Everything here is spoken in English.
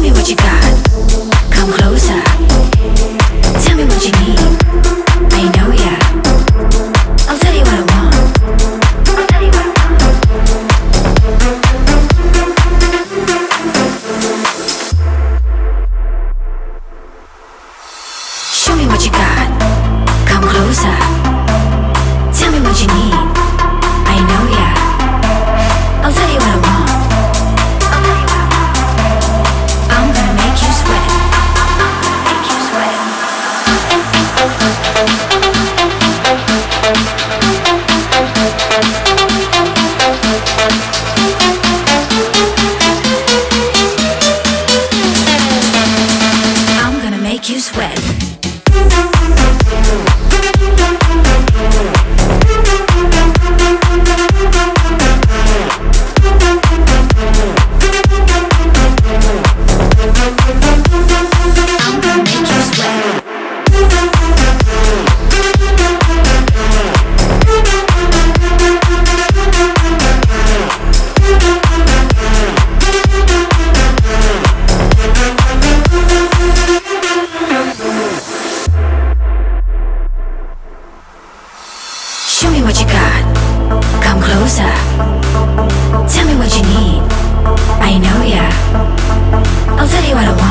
Tell me what you got. Come closer. Tell me what you need. I know ya. sweat. what you got. Come closer. Tell me what you need. I know ya. I'll tell you what I want.